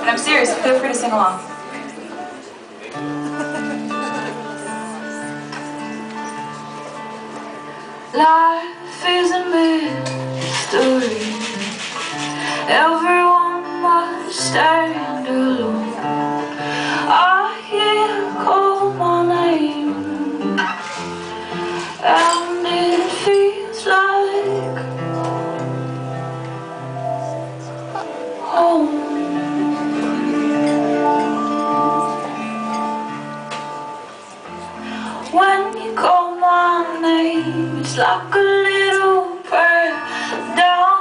And I'm serious, feel free to sing along. Life is a mystery. Everyone must stay. seems like a little bird Don't.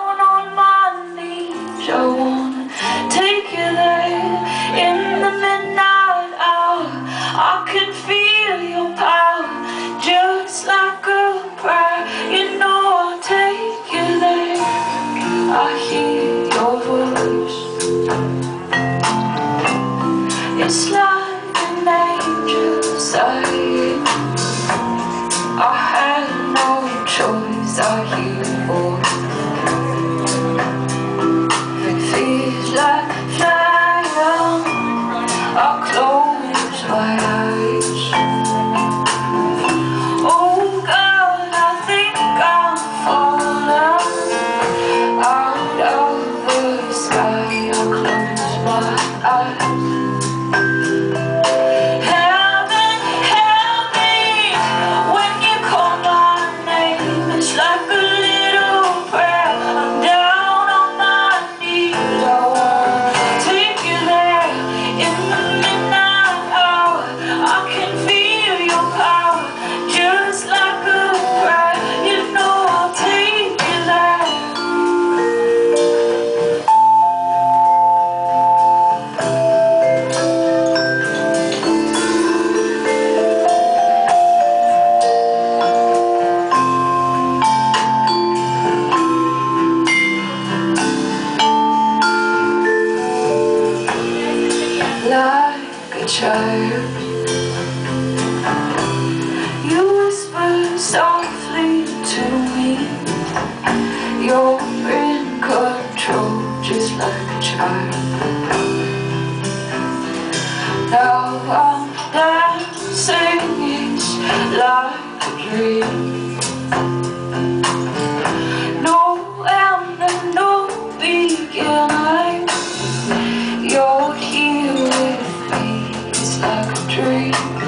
child. You whisper softly to me. You're in control just like a child. Now I'm dancing, it's like a dream. dream